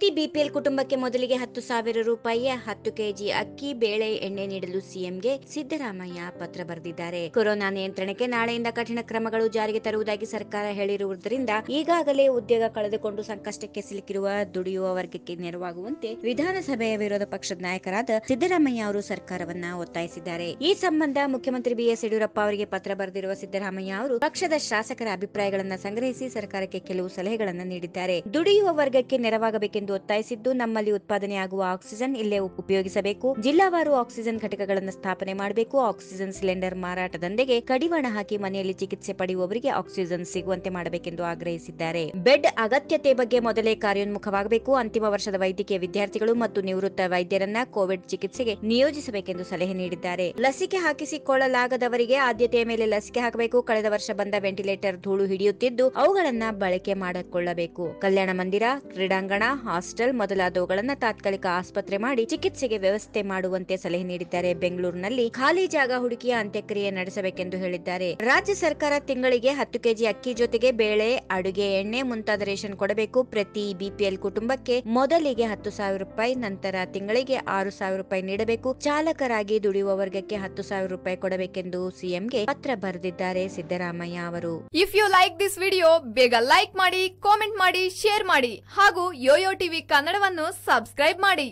ಪ್ರತಿ ಬಿಪಿಎಲ್ ಕುಟುಂಬಕ್ಕೆ ಮೊದಲಿಗೆ ಹತ್ತು ಸಾವಿರ ರೂಪಾಯಿಯ ಹತ್ತು ಕೆಜಿ ಅಕ್ಕಿ, ಬೇಳೆ, ಎಣ್ಣೆ ನೀಡಲು ಸಿಎಂಗೆ ಸಿದ್ದರಾಮಯ್ಯ ಪತ್ರ ಬರೆದಿದ್ದಾರೆ. ಕೊರೋನಾ ನಿಯಂತ್ರಣಕ್ಕೆ ನಾಳೆಯಿಂದ ಕಠಿಣ ಕ್ರಮಗಳು ಜಾರಿಗೆ ತರುವುದಾಗಿ ಸರ್ಕಾರ ಹೇಳಿರುವುದರಿಂದ ಈಗಾಗಲೇ ಉದ್ಯೋಗ ಕಳೆದುಕೊಂಡು ಸಂಕಷ್ಟಕ್ಕೆ ಸಿಲುಕಿರುವ ದುಡಿಯುವ ವರ್ಗಕ್ಕೆ ನೆರವಾಗುವಂತೆ ವಿಧಾನಸಭೆಯ ವಿರೋಧ ಪಕ್ಷದ ನಾಯಕರಾದ ಸಿದ್ದರಾಮಯ್ಯ ಅವರು ಸರ್ಕಾರವನ್ನ ಒತ್ತಾಯಿಸಿದ್ದಾರೆ. ಈ ಸಂಬಂಧ ಮುಖ್ಯಮಂತ್ರಿ ಬಿಎಸ್ ಯಡಿಯೂರಪ್ಪ ಅವರಿಗೆ ಪತ್ರ ಬರೆದಿರುವ ಸಿದ್ದರಾಮಯ್ಯ ಅವರು ಪಕ್ಷದ ಶಾಸಕರ ಅಭಿಪ್ರಾಯಗಳನ್ನ ಸಂಗ್ರಹಿಸಿ ಸರ್ಕಾರಕ್ಕೆ ಕೆಲವು ಸಲಹೆಗಳನ್ನು ನೀಡಿದ್ದಾರೆ. ದುಡಿಯುವ ವರ್ಗಕ್ಕೆ ನೆರವಾಗಬೇಕೆಂದು ಒತ್ತಾಯಿಸಿದ್ದು, ನಮ್ಮಲ್ಲಿ ಉತ್ಪಾದನೆಯಾಗುವ ಆಕ್ಸಿಜನ್ ಇಲ್ಲೇ ಉಪ್- ಉಪಯೋಗಿಸಬೇಕು. ಜಿಲ್ಲಾವಾರು ಆಕ್ಸಿಜನ್ ಘಟಕಗಳನ್ನು ಸ್ಥಾಪನೆ ಮಾಡಬೇಕು. ಆಕ್ಸಿಜನ್ ಸಿಲಿಂಡರ್ ಮಾರಾಟ ದಂಧೆಗೆ ಕಡಿವಾಣ ಹಾಕಿ ಮನೆಯಲ್ಲಿ ಚಿಕಿತ್ಸೆ ಪಡೆಯುವವರಿಗೆ ಆಕ್ಸಿಜನ್ ಸಿಗುವಂತೆ ಮಾಡಬೇಕೆಂದು ಆಗ್ರಹಿಸಿದ್ದಾರೆ. ಬೆಡ್ ಅಗತ್ಯತೆ ಬಗ್ಗೆ ಮೊದಲೇ ಕಾರ್ಯೋನ್ಮುಖವಾಗಬೇಕು. ಅಂತಿಮ ವರ್ಷದ ವೈದ್ಯಕೀಯ ವಿದ್ಯಾರ್ಥಿಗಳು ಮತ್ತು ನಿವೃತ್ತ ವೈದ್ಯರನ್ನ ಕೋವಿಡ್ ಚಿಕಿತ್ಸೆಗೆ ನಿಯೋಜಿಸಬೇಕೆಂದು ಸಲಹೆ ನೀಡಿದ್ದಾರೆ. ಲಸಿಕೆ ಹಾಕಿಸಿಕೊಳ್ಳಲಾಗದವರಿಗೆ ಆದ್ಯತೆಯ ಮೇಲೆ ಲಸಿಕೆ ಹಾಕಬೇಕು. ಕಳೆದ ವರ್ಷ ಬಂದ ವೆಂಟಿಲೇಟರ್ ಧೂಳು ಹಿಡಿಯುತ್ತಿದ್ದು, ಅವುಗಳನ್ನ ಬಳಕೆ ಮಾಡಿಕೊಳ್ಳಬೇಕು. ಕಲ್ಯಾಣ ಮಂದಿರ, ಕ್ರೀಡಾಂಗಣ ಹಾಸ್ಟೆಲ್ ಮೊದಲಾದವುಗಳನ್ನು ತಾತ್ಕಾಲಿಕ ಆಸ್ಪತ್ರೆ ಮಾಡಿ ಚಿಕಿತ್ಸೆಗೆ ವ್ಯವಸ್ಥೆ ಮಾಡುವಂತೆ ಸಲಹೆ ನೀಡಿದ್ದಾರೆ. ಬೆಂಗಳೂರಿನಲ್ಲಿ ಖಾಲಿ ಜಾಗ ಹುಡುಕಿಯ ಅಂತ್ಯಕ್ರಿಯೆ ನಡೆಸಬೇಕೆಂದು ಹೇಳಿದ್ದಾರೆ. ರಾಜ್ಯ ಸರ್ಕಾರ ತಿಂಗಳಿಗೆ ಹತ್ತು ಕೆಜಿ ಅಕ್ಕಿ ಜೊತೆಗೆ ಬೇಳೆ, ಅಡುಗೆ, ಎಣ್ಣೆ ಮುಂತಾದ ರೇಷನ್ ಕೊಡಬೇಕು. ಪ್ರತಿ ಬಿಪಿಎಲ್ ಕುಟುಂಬಕ್ಕೆ ಮೊದಲಿಗೆ ಹತ್ತು ಸಾವಿರ ರೂಪಾಯಿ, ನಂತರ ತಿಂಗಳಿಗೆ ಆರು ಸಾವಿರ ರೂಪಾಯಿ ನೀಡಬೇಕು. ಚಾಲಕರಾಗಿ ದುಡಿಯುವ ವರ್ಗಕ್ಕೆ ಹತ್ತು ಸಾವಿರ ರೂಪಾಯಿ ಕೊಡಬೇಕೆಂದು ಸಿಎಂಗೆ ಪತ್ರ ಬರೆದಿದ್ದಾರೆ ಸಿದ್ದರಾಮಯ್ಯ ಅವರು. If you like this video ಬೇಗ ಲೈಕ್ ಮಾಡಿ ಕಾಮೆಂಟ್ ಮಾಡಿ ಶೇರ್ ಮಾಡಿ ಹಾಗೂ ಯೋಯೋ ಟಿವಿ ಕನ್ನಡವನ್ನು ಸಬ್ಸ್ಕ್ರೈಬ್ ಮಾಡಿ.